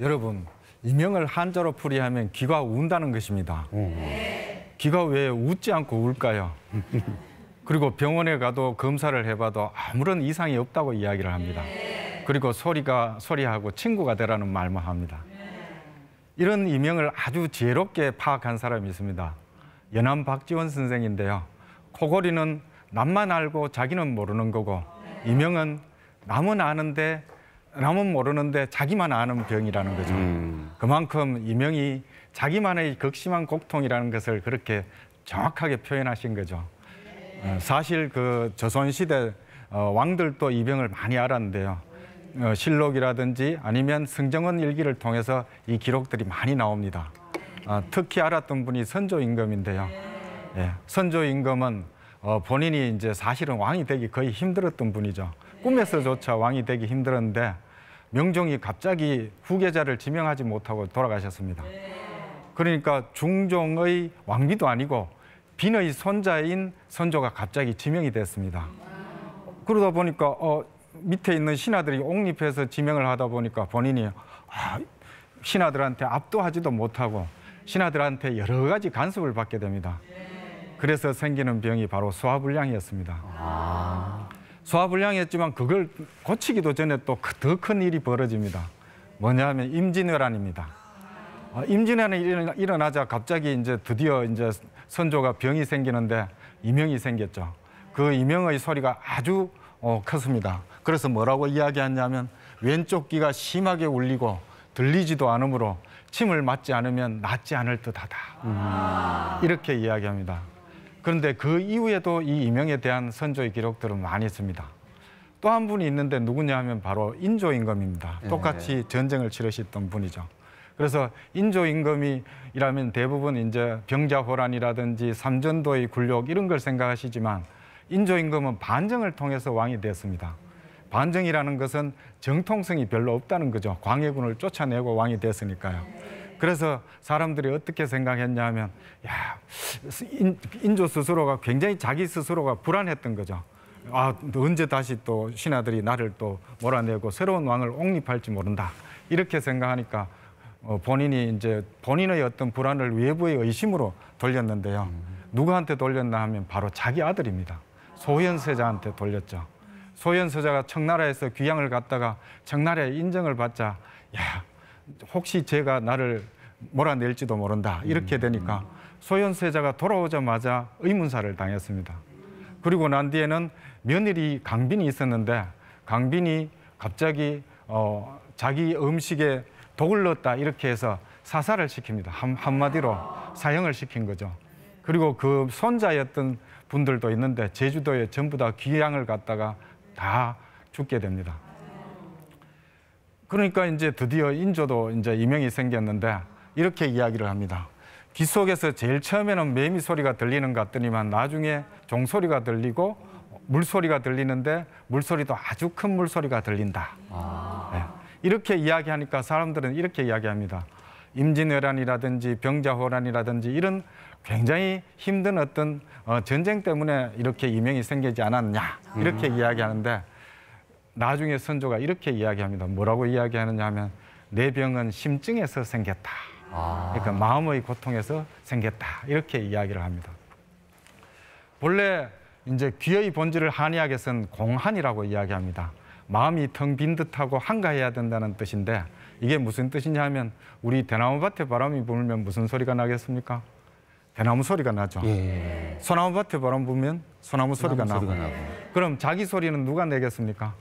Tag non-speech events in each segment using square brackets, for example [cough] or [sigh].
여러분 이명을 한자로 풀이하면 귀가 운다는 것입니다. 귀가 왜 웃지 않고 울까요? 그리고 병원에 가도 검사를 해봐도 아무런 이상이 없다고 이야기를 합니다. 그리고 소리가 소리하고 친구가 되라는 말만 합니다. 이런 이명을 아주 지혜롭게 파악한 사람이 있습니다. 연암 박지원 선생인데요. 코골이는 남만 알고 자기는 모르는 거고 이명은 남은 아는데 남은 모르는데 자기만 아는 병이라는 거죠. 그만큼 이명이 자기만의 극심한 고통이라는 것을 그렇게 정확하게 표현하신 거죠. 어, 사실 그 조선시대 어, 왕들도 이 병을 많이 알았는데요. 어, 실록이라든지 아니면 승정원 일기를 통해서 이 기록들이 많이 나옵니다. 아, 특히 알았던 분이 선조 임금인데요. 예, 선조 임금은 어, 본인이 이제 사실은 왕이 되기 거의 힘들었던 분이죠. 꿈에서조차 왕이 되기 힘들었는데 명종이 갑자기 후계자를 지명하지 못하고 돌아가셨습니다. 그러니까 중종의 왕비도 아니고 빈의 손자인 선조가 갑자기 지명이 됐습니다. 그러다 보니까 어, 밑에 있는 신하들이 옹립해서 지명을 하다 보니까 본인이 아, 신하들한테 압도하지도 못하고 신하들한테 여러 가지 간섭을 받게 됩니다. 그래서 생기는 병이 바로 소화불량이었습니다. 소화불량이었지만 그걸 고치기도 전에 또 더 큰 일이 벌어집니다. 뭐냐면 임진왜란입니다. 어, 임진왜란이 일어나- 일어나자 갑자기 이제 드디어 이제 선조가 병이 생기는데 이명이 생겼죠. 그 이명의 소리가 아주 어, 컸습니다. 그래서 뭐라고 이야기하냐면 왼쪽 귀가 심하게 울리고 들리지도 않으므로 침을 맞지 않으면 낫지 않을 듯하다. 이렇게 이야기합니다. 그런데 그 이후에도 이 이명에 대한 선조의 기록들은 많이 있습니다. 또 한 분이 있는데 누구냐 하면 바로 인조 임금입니다. 똑같이 전쟁을 치르셨던 분이죠. 그래서 인조 임금이라면 대부분 이제 병자호란이라든지 삼전도의 굴욕 이런 걸 생각하시지만 인조 임금은 반정을 통해서 왕이 됐습니다. 반정이라는 것은 정통성이 별로 없다는 거죠. 광해군을 쫓아내고 왕이 됐으니까요. 그래서 사람들이 어떻게 생각했냐면 야 인, 인조 스스로가 굉장히 자기 스스로가 불안했던 거죠. 아 언제 다시 또 신하들이 나를 또 몰아내고 새로운 왕을 옹립할지 모른다 이렇게 생각하니까 어, 본인이 이제 본인의 어떤 불안을 외부의 의심으로 돌렸는데요. 누구한테 돌렸나 하면 바로 자기 아들입니다. 소현세자한테 돌렸죠. 소현세자가 청나라에서 귀양을 갔다가 청나라의 인정을 받자 야 혹시 제가 나를 몰아낼지도 모른다 이렇게 되니까 소현세자가 돌아오자마자 의문사를 당했습니다. 그리고 난 뒤에는 며느리 강빈이 있었는데 강빈이 갑자기 어, 자기 음식에 독을 넣었다 이렇게 해서 사살을 시킵니다. 한, 한마디로 사형을 시킨 거죠. 그리고 그 손자였던 분들도 있는데 제주도에 전부 다 귀향을 갔다가 다 죽게 됩니다. 그러니까 이제 드디어 인조도 이제 이명이 생겼는데 이렇게 이야기를 합니다. 귀 속에서 제일 처음에는 매미 소리가 들리는 것 같더니만 나중에 종소리가 들리고 물소리가 들리는데 물소리도 아주 큰 물소리가 들린다. 예. 이렇게 이야기하니까 사람들은 이렇게 이야기합니다. 임진왜란이라든지 병자호란이라든지 이런 굉장히 힘든 어떤 어, 전쟁 때문에 이렇게 이명이 생기지 않았냐 이렇게 이야기하는데 나중에 선조가 이렇게 이야기합니다. 뭐라고 이야기하느냐 하면 내 병은 심증에서 생겼다. 그러니까 마음의 고통에서 생겼다. 이렇게 이야기를 합니다. 본래 이제 귀의 본질을 한의학에서는 공한이라고 이야기합니다. 마음이 텅 빈 듯하고 한가해야 된다는 뜻인데 이게 무슨 뜻이냐 하면 우리 대나무 밭에 바람이 불면 무슨 소리가 나겠습니까? 대나무 소리가 나죠. 예. 소나무 밭에 바람 불면 소나무 소리가 나고. 소리가 나고. 그럼 자기 소리는 누가 내겠습니까?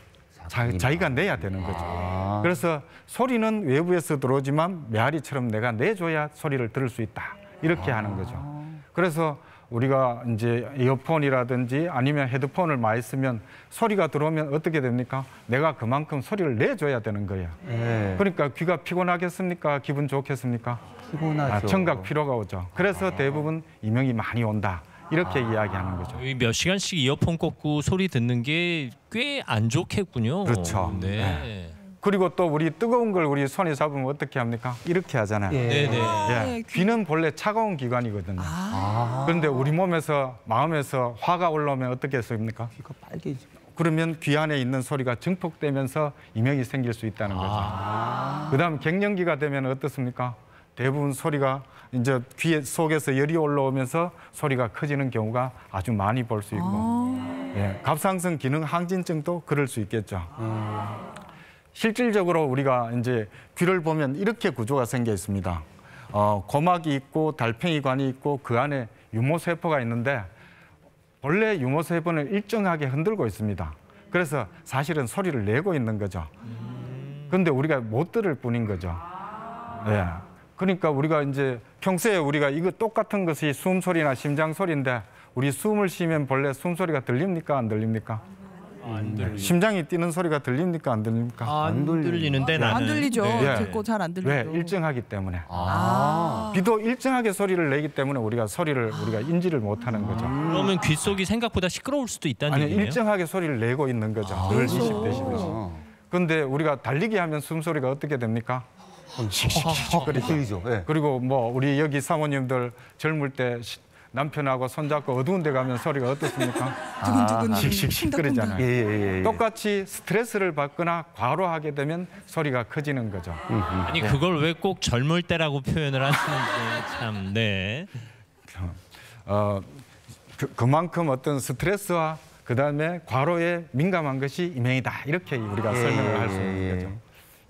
자, 자기가 내야 되는 거죠. 아. 그래서 소리는 외부에서 들어오지만 메아리처럼 내가 내줘야 소리를 들을 수 있다. 이렇게 하는 거죠. 그래서 우리가 이제 이어폰이라든지 아니면 헤드폰을 많이 쓰면 소리가 들어오면 어떻게 됩니까? 내가 그만큼 소리를 내줘야 되는 거예요. 예. 그러니까 귀가 피곤하겠습니까? 기분 좋겠습니까? 피곤하죠. 아, 청각 피로가 오죠. 그래서 대부분 이명이 많이 온다. 이렇게 이야기하는 거죠. 이몇 시간씩 이어폰 꽂고 소리 듣는 게 꽤 안 좋겠군요. 그렇죠. 네. 네. 그리고 또 우리 뜨거운 걸 우리 손에 잡으면 어떻게 합니까? 이렇게 하잖아요. 예. 네, 네. 예, 귀는 본래 차가운 기관이거든요. 아. 그런데 우리 몸에서 마음에서 화가 올라오면 어떻게 했습니까? 귀가 빨개지고. 그러면 귀 안에 있는 소리가 증폭되면서 이명이 생길 수 있다는 거죠. 그다음 갱년기가 되면 어떻습니까? 대부분 소리가 이제 귀 속에서 열이 올라오면서 소리가 커지는 경우가 아주 많이 볼 수 있고, 예, 갑상선 기능 항진증도 그럴 수 있겠죠. 실질적으로 우리가 이제 귀를 보면 이렇게 구조가 생겨 있습니다. 어, 고막이 있고 달팽이관이 있고 그 안에 유모세포가 있는데 본래 유모세포는 일정하게 흔들고 있습니다. 그래서 사실은 소리를 내고 있는 거죠. 그런데 우리가 못 들을 뿐인 거죠. 예. 그러니까 우리가 이제 평소에 우리가 이거 똑같은 것이 숨소리나 심장 소리인데 우리 숨을 쉬면 본래 숨소리가 들립니까 안 들립니까? 안 들리. 심장이 뛰는 소리가 들립니까 안 들립니까? 안 들리는데 나는 안 들리죠. 네. 예. 듣고 잘 안 들리죠. 왜? 일정하기 때문에. 아. 비도 일정하게 소리를 내기 때문에 우리가 소리를 우리가 인지를 못하는 거죠. 그러면 귀 속이 생각보다 시끄러울 수도 있다는 아니 얘기예요. 일정하게 소리를 내고 있는 거죠. 늘 이식되시듯이. 그런데 우리가 달리기 하면 숨소리가 어떻게 됩니까? 헉 들리죠. 예. 그리고 뭐 우리 여기 사모님들 젊을 때 시- 남편하고 손잡고 어두운 데 가면 소리가 어떻습니까? [laughs] 두근두근 씩씩씩 쿵닥쿵닥. 끓이잖아요. 예, 예, 예. 똑같이 스트레스를 받거나 과로하게 되면 소리가 커지는 거죠. 아니 그걸 왜 꼭 젊을 때라고 표현을 하시는지 참 네. 어, 그, 그만큼 어떤 스트레스와 그다음에 과로에 민감한 것이 이명이다 이렇게 우리가 예, 설명을 할수 예, 있는 예. 거죠.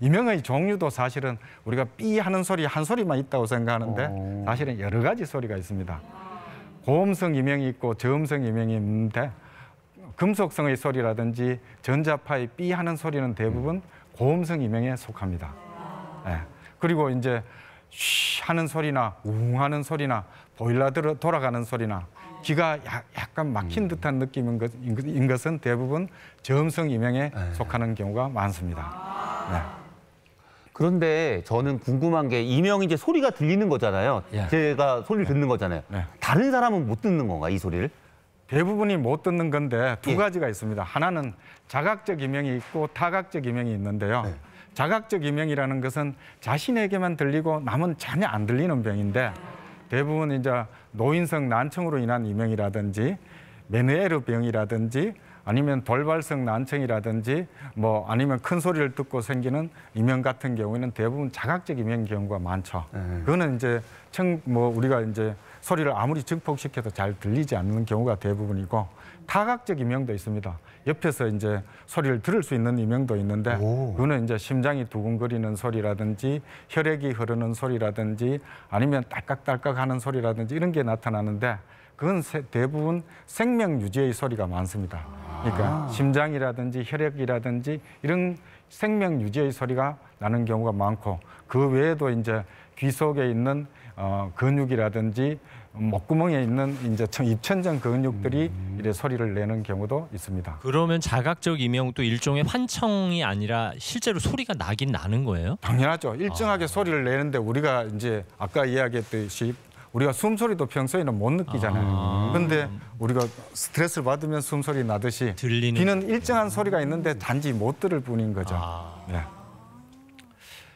이명의 종류도 사실은 우리가 삐 하는 소리 한 소리만 있다고 생각하는데 오. 사실은 여러 가지 소리가 있습니다. 고음성 이명이 있고 저음성 이명이 있는데 금속성의 소리라든지 전자파의 삐 하는 소리는 대부분 고음성 이명에 속합니다. 예. 그리고 이제 쉬 하는 소리나 웅 하는 소리나 보일러 들어 돌아가는 소리나 귀가 야- 약간 막힌 듯한 느낌인 것, 인 것- 인 것은 대부분 저음성 이명에 속하는 경우가 많습니다. 네. 그런데 저는 궁금한 게 이명이 이제 소리가 들리는 거잖아요. 예. 제가 소리를 듣는 거잖아요. 네. 다른 사람은 못 듣는 건가 이 소리를? 대부분이 못 듣는 건데 두 예. 가지가 있습니다. 하나는 자각적 이명이 있고 타각적 이명이 있는데요. 네. 자각적 이명이라는 것은 자신에게만 들리고 남은 전혀 안 들리는 병인데 대부분 이제 노인성 난청으로 인한 이명이라든지 메르에르 병이라든지 아니면 돌발성 난청이라든지 뭐 아니면 큰 소리를 듣고 생기는 이명 같은 경우에는 대부분 자각적 이명 경우가 많죠. 그거는 이제 청 뭐 우리가 이제 소리를 아무리 증폭시켜도 잘 들리지 않는 경우가 대부분이고 타각적 이명도 있습니다. 옆에서 이제 소리를 들을 수 있는 이명도 있는데 오. 그거는 이제 심장이 두근거리는 소리라든지 혈액이 흐르는 소리라든지 아니면 딸깍딸깍 하는 소리라든지 이런 게 나타나는데 그건 세- 대부분 생명 유지의 소리가 많습니다. 그러니까 심장이라든지 혈액이라든지 이런 생명 유지의 소리가 나는 경우가 많고 그 외에도 이제 귀 속에 있는 어, 근육이라든지 목구멍에 있는 이제 청- 입천장 근육들이 이래 소리를 내는 경우도 있습니다. 그러면 자각적 이명도 일종의 환청이 아니라 실제로 소리가 나긴 나는 거예요? 당연하죠. 일정하게 소리를 내는데 우리가 이제 아까 이야기했듯이 우리가 숨소리도 평소에는 못 느끼잖아요. 그런데 우리가 스트레스를 받으면 숨소리 나듯이 들리는 귀는 일정한 소리가 있는데 단지 못 들을 뿐인 거죠. 아. 네.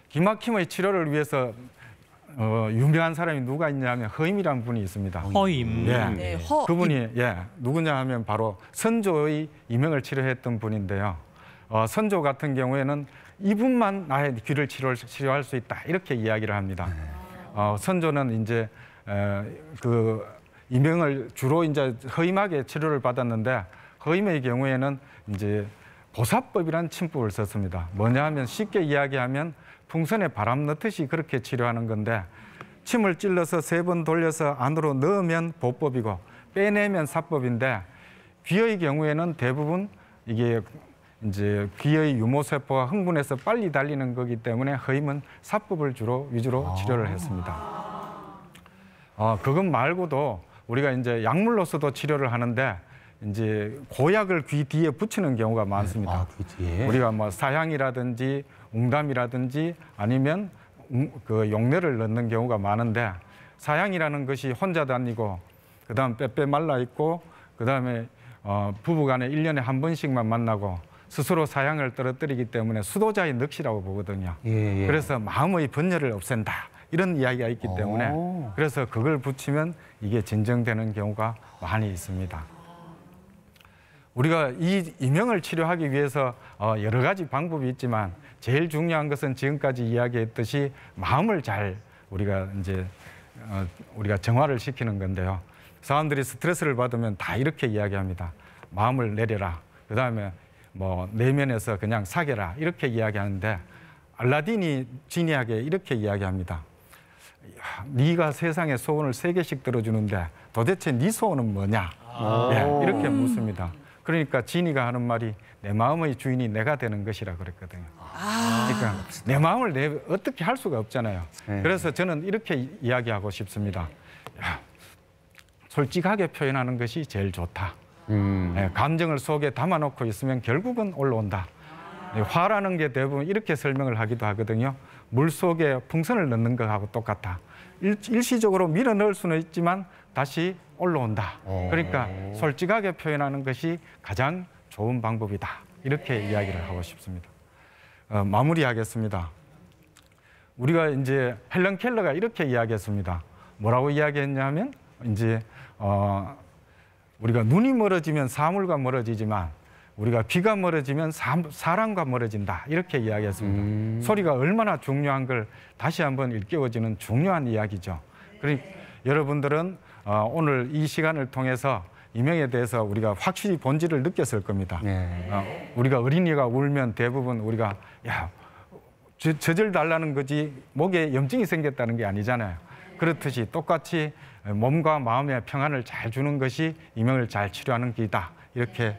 기막힘의 치료를 위해서 어, 유명한 사람이 누가 있냐면 허임이라는 분이 있습니다. 허임. 예. 네, 허 그분이 예 누구냐 하면 바로 선조의 이명을 치료했던 분인데요. 어, 선조 같은 경우에는 이분만 나의 귀를 치료, 치료할 수 있다 이렇게 이야기를 합니다. 어, 선조는 이제 에, 그 이명을 주로 이제 허임하게 치료를 받았는데 허임의 경우에는 이제 보사법이라는 침법을 썼습니다. 뭐냐 하면 쉽게 이야기하면 풍선에 바람 넣듯이 그렇게 치료하는 건데 침을 찔러서 세 번 돌려서 안으로 넣으면 보법이고 빼내면 사법인데 귀의 경우에는 대부분 이게 이제 귀의 유모세포가 흥분해서 빨리 달리는 거기 때문에 허임은 사법을 주로 위주로 치료를 했습니다. 어, 그것 말고도 우리가 이제 약물로서도 치료를 하는데 이제 고약을 귀 뒤에 붙이는 경우가 많습니다. 아, 그 뒤에. 우리가 뭐 사향이라든지 웅담이라든지 아니면 웅- 그 용내를 넣는 경우가 많은데 사향이라는 것이 혼자 다니고 그다음 빼빼 말라 있고 그다음에 어, 부부간에 일년에한 번씩만 만나고 스스로 사향을 떨어뜨리기 때문에 수도자의 넋이라고 보거든요. 예, 예. 그래서 마음의 번뇌를 없앤다. 이런 이야기가 있기 때문에 오. 그래서 그걸 붙이면 이게 진정되는 경우가 많이 있습니다. 우리가 이 이명을 치료하기 위해서 어, 여러 가지 방법이 있지만 제일 중요한 것은 지금까지 이야기했듯이 마음을 잘 우리가 이제 어, 우리가 정화를 시키는 건데요. 사람들이 스트레스를 받으면 다 이렇게 이야기합니다. 마음을 내려라. 그 다음에 뭐 내면에서 그냥 사겨라 이렇게 이야기하는데 알라딘이 지니에게 이렇게 이야기합니다. 야, 네가 세상에 소원을 세 개씩 들어주는데 도대체 네 소원은 뭐냐? 예, 이렇게 묻습니다. 그러니까 지니가 하는 말이 내 마음의 주인이 내가 되는 것이라 그랬거든요. 그러니까 내 마음을 내 어떻게 할 수가 없잖아요. 네. 그래서 저는 이렇게 이- 이야기하고 싶습니다. 야, 솔직하게 표현하는 것이 제일 좋다. 음. 예, 감정을 속에 담아놓고 있으면 결국은 올라온다. 예, 화라는 게 대부분 이렇게 설명을 하기도 하거든요. 물 속에 풍선을 넣는 것하고 똑같다. 일, 일시적으로 밀어 넣을 수는 있지만 다시 올라온다. 그러니까 솔직하게 표현하는 것이 가장 좋은 방법이다. 이렇게 이야기를 하고 싶습니다. 어, 마무리하겠습니다. 우리가 이제 헬런 켈러가 이렇게 이야기했습니다. 뭐라고 이야기했냐면 이제 어, 우리가 눈이 멀어지면 사물과 멀어지지만 우리가 귀가 멀어지면 사, 사람과 멀어진다 이렇게 이야기했습니다. 소리가 얼마나 중요한 걸 다시 한번 일깨워지는 중요한 이야기죠. 그러니 여러분들은 어, 오늘 이 시간을 통해서 이명에 대해서 우리가 확실히 본질을 느꼈을 겁니다. 네. 어, 우리가 어린이가 울면 대부분 우리가 야 저, 젖을 달라는 거지 목에 염증이 생겼다는 게 아니잖아요. 그렇듯이 똑같이 몸과 마음의 평안을 잘 주는 것이 이명을 잘 치료하는 길이다. 이렇게